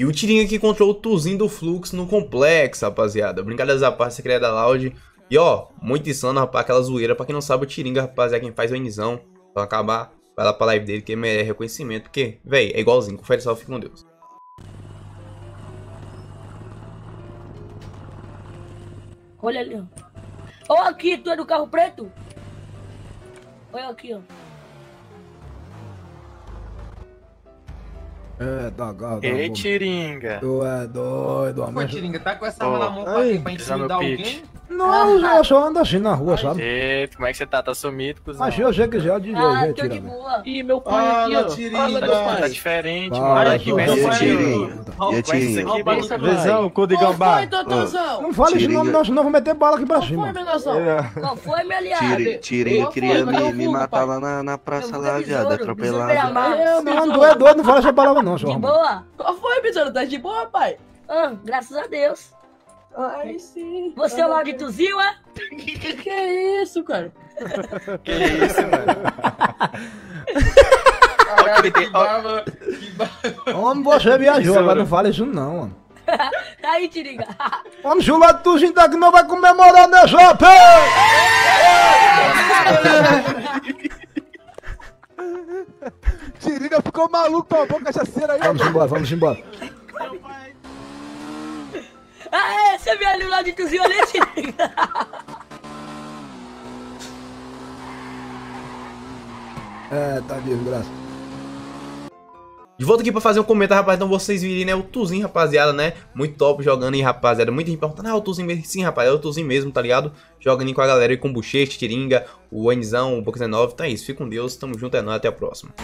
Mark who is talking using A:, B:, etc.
A: E o Tiringa que encontrou o Tuzinho do Flux no complexo, rapaziada. Brincadeiras à parte, secreta da Loud. E ó, muito insano, rapaz, aquela zoeira. Pra quem não sabe, o Tiringa, rapaziada, quem faz o Nzão. Pra acabar, vai lá pra live dele, que merece reconhecimento. Porque, véi, é igualzinho. Confere só, fica com Deus.
B: Olha ali, ó. Olha aqui, tu é do carro preto? Olha aqui, ó.
C: É, tá, tá, tá.
D: Ei. Tiringa.
C: Tu é doido,
E: Pô,
C: amigo.
E: Tiringa, tá com essa arma na mão pra? Pra intimidar alguém?
C: Não, eu só ando assim na rua, sabe?
D: Eita, como é que você tá? Tá sumido, cuzão?
C: Mas se você quiser, eu diria,
B: Ah,
C: gente,
B: tô de
C: tira,
B: boa.
F: Ih, meu pai aqui, ó. Meu
D: Tá
F: pai.
D: diferente, mano.
C: Fala,
D: Que
C: fala.
D: pensa
G: E a
D: isso
G: tirinha?
D: aqui?
G: E a
D: isso
G: tirinha?
D: aqui,
F: pai.
H: Visão, cu de gambá.
F: Totãozão?
C: Não fala isso
G: Tiringa.
C: não, não, senão eu vou meter bala aqui pra
F: Qual foi,
C: cima.
F: menosão?
B: Qual foi, meu aliado?
G: Tiri- Tirinha
F: Qual foi?
G: queria me, matar lá na, na praça
B: Eu
G: lá, viado, atropelado.
F: Eu,
C: Não, não é doido, não fala essa palavra não, seu
B: De boa?
F: Qual foi, besouro? Tá de boa, pai?
B: Ah, graças a Deus.
F: Ai, sim.
B: Você é o de Tuzil, é?
F: Que isso, cara?
D: Que isso, mano?
E: Caralho,
D: que
E: que baba. Que baba.
C: Homem, você viajou, agora não fala isso não, mano.
B: Aí, Tiringa.
C: Homem, se o lado do tá aqui não vai comemorar nessa pé!
H: Tiringa ficou maluco, tomou cachaceira aí.
C: Vamos embora, vamos embora.
B: Ah, é, você viu ali o lado de Tuzil ali, Tiringa?
C: É, tá vivo, graças.
A: De volta aqui pra fazer um comentário, rapaz. Então vocês virem, né? O Tuzinho, rapaziada, né? Muito top jogando aí, rapaziada. Muita gente perguntando, ah, o Tuzinho mesmo. Sim, rapaz, é o Tuzinho mesmo, tá ligado? Jogando aí com a galera aí, com o Bochecha, Tiringa, o Enzão, o Box 9. Então é isso, fica com Deus, tamo junto, é nóis, até a próxima.